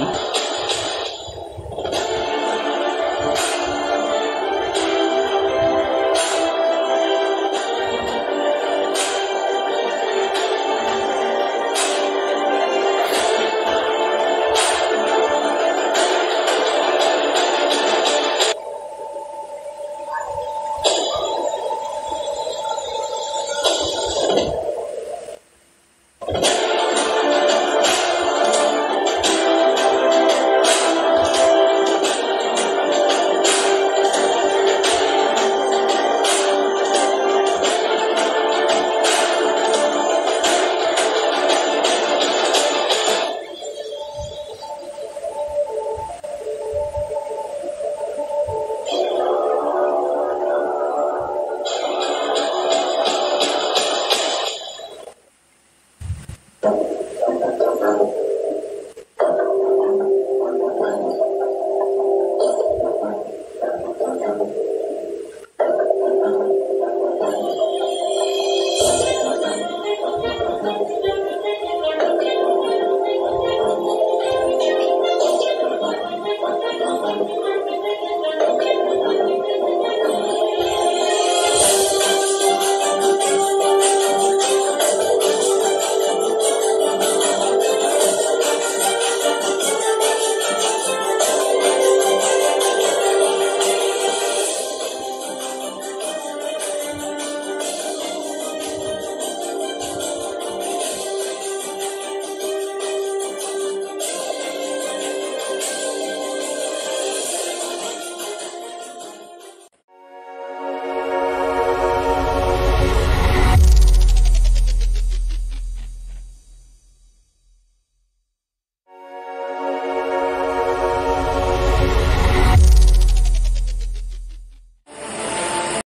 Bye.